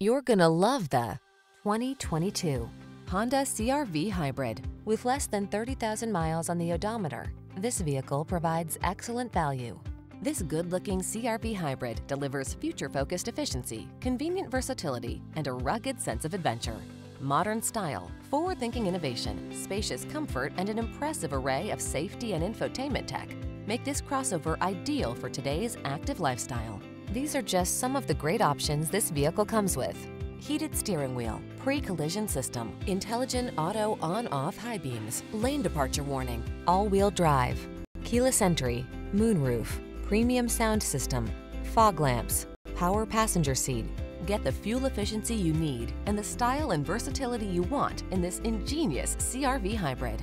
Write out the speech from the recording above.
You're gonna love the 2022 Honda CRV Hybrid. With less than 30,000 miles on the odometer, this vehicle provides excellent value. This good-looking CRV Hybrid delivers future-focused efficiency, convenient versatility, and a rugged sense of adventure. Modern style, forward-thinking innovation, spacious comfort, and an impressive array of safety and infotainment tech make this crossover ideal for today's active lifestyle. These are just some of the great options this vehicle comes with. Heated steering wheel, pre-collision system, intelligent auto on-off high beams, lane departure warning, all-wheel drive, keyless entry, moonroof, premium sound system, fog lamps, power passenger seat. Get the fuel efficiency you need and the style and versatility you want in this ingenious CRV hybrid.